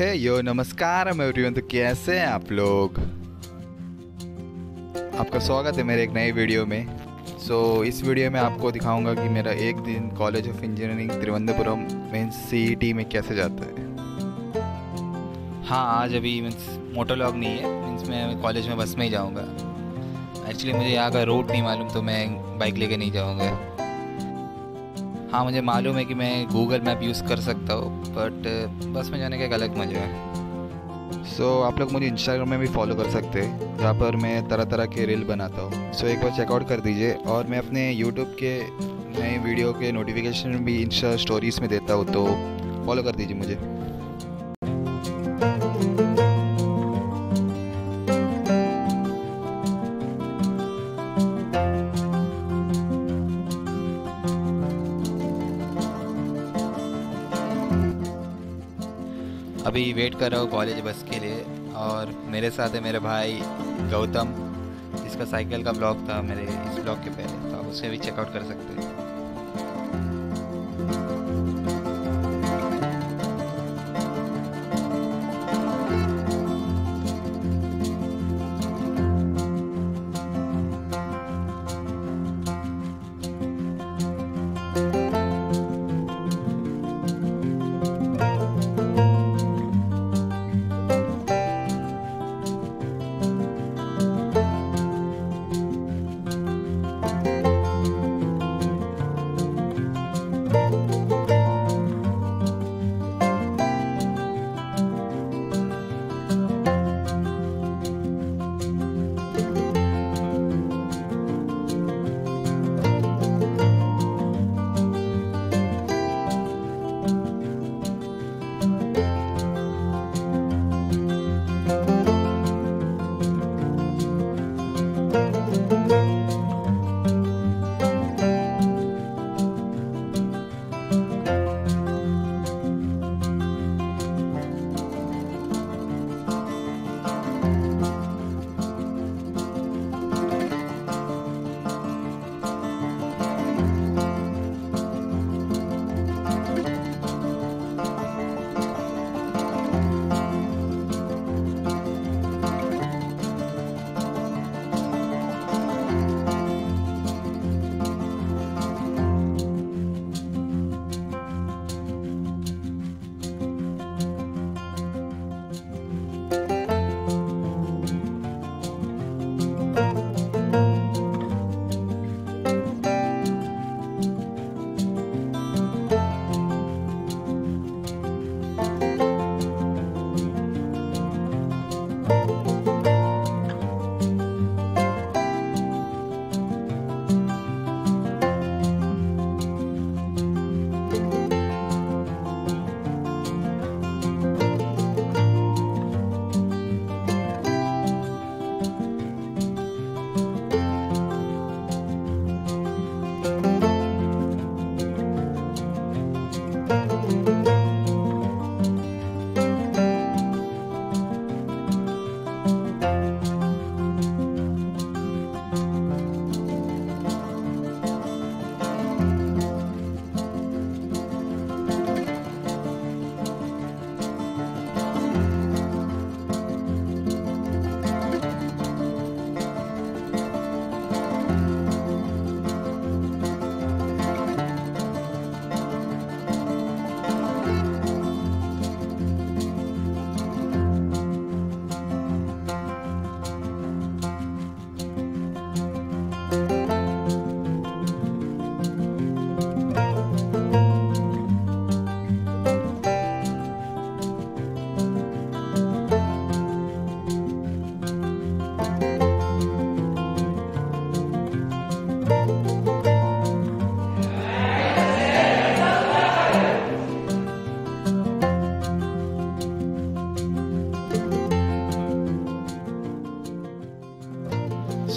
हे? यो नमस्कार एवरीवन तो कैसे हैं आप लोग? आपका स्वागत है मेरे एक नए वीडियो में। सो so, इस वीडियो में आपको दिखाऊँगा कि मेरा एक दिन college of engineering Trivandrum means C में कैसे जाता है। हाँ आज अभी मीन्स मोटर लॉग नहीं है मीन्स मैं कॉलेज में बस में ही जाऊँगा। एक्चुअली मुझे यहाँ का रूट नहीं मालूम तो मैं बाइक लेके नहीं जाऊँगा। हाँ मुझे मालूम है कि मैं गूगल मैप यूज़ कर सकता हूँ बट बस में जाने का एक अलग मज़ा है। सो so, आप लोग मुझे इंस्टाग्राम में भी फॉलो कर सकते हैं जहाँ पर मैं तरह तरह के रील बनाता हूँ। सो so, एक बार चेकआउट कर दीजिए और मैं अपने यूट्यूब के नए वीडियो के नोटिफिकेशन भी इंस्टा स्टोरीज़ में देता हूँ तो फॉलो कर दीजिए मुझे। अभी वेट कर रहा हूँ कॉलेज बस के लिए और मेरे साथ है मेरे भाई गौतम, जिसका साइकिल का ब्लॉग था मेरे इस ब्लॉग के पहले तो आप उसे भी चेकआउट कर सकते हैं।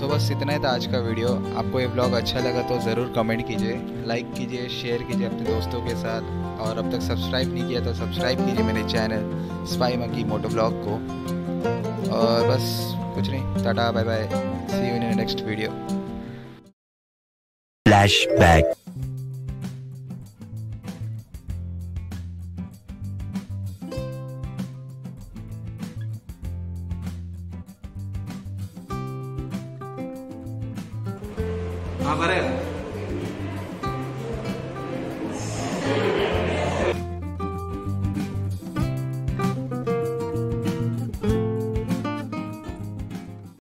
सो बस इतना ही था आज का वीडियो। आपको ये ब्लॉग अच्छा लगा तो ज़रूर कमेंट कीजिए लाइक कीजिए शेयर कीजिए अपने दोस्तों के साथ। और अब तक सब्सक्राइब नहीं किया तो सब्सक्राइब कीजिए मेरे चैनल स्पाई मकी मोटो ब्लॉग को। और बस कुछ नहीं, tata bye bye see you in next video Flashback. कहाँ पर है